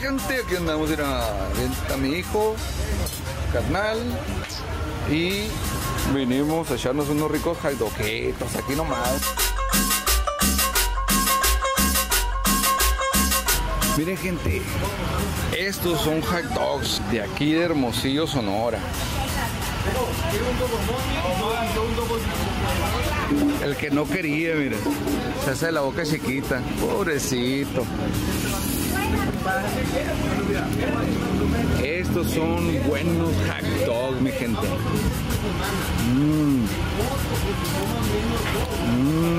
gente, aquí andamos ir a, mi hijo, carnal, y vinimos a echarnos unos ricos jaidoquitos aquí nomás. Miren gente, estos son hot dogs de aquí de Hermosillo, Sonora. El que no quería, miren, se hace la boca chiquita, pobrecito. Estos son buenos hot dogs, mi gente. Mmm. Mmm.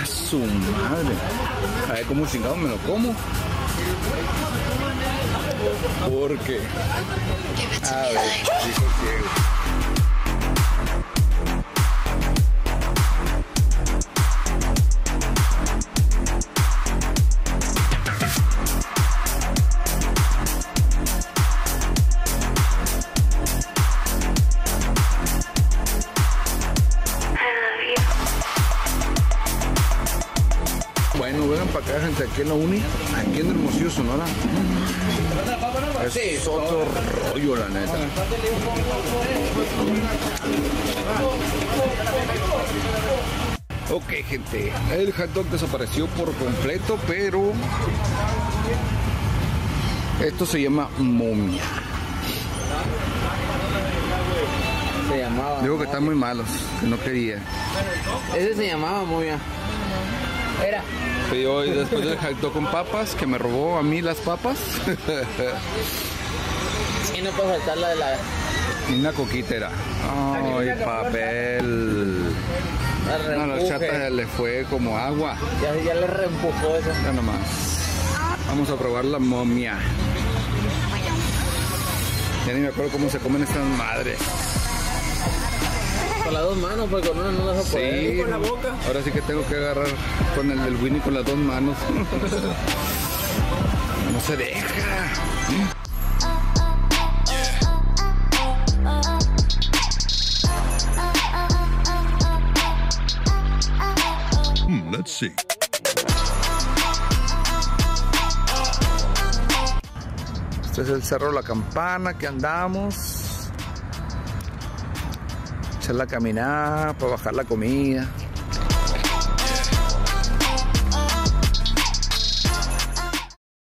Ah, su madre. A ver cómo chingado me lo como. Porque. Bueno, vengan para acá, gente, aquí en la uni, aquí en Hermosillo, Sonora. Es otro rollo, la neta. Ok, gente, el hot dog desapareció por completo, pero esto se llama momia. Se llamaba. Digo que están muy malos, que no quería. Ese se llamaba Movia. Era. Pidió y después del hot dog con papas, que me robó a mí las papas. Y no puedo faltar la de la. y una coquita era. Ay, papel. la No, la chata le fue como agua. Ya, ya le reempujó eso. Ya nomás. Vamos a probar la momia. Ya ni me acuerdo cómo se comen estas madres. Con las dos manos, porque con una no las va a poder. Sí. Ahora sí que tengo que agarrar con el del Winnie con las dos manos. No se deja. Hmm, let's see. Este es el Cerro La Campana que andamos. Echar la caminada para bajar la comida.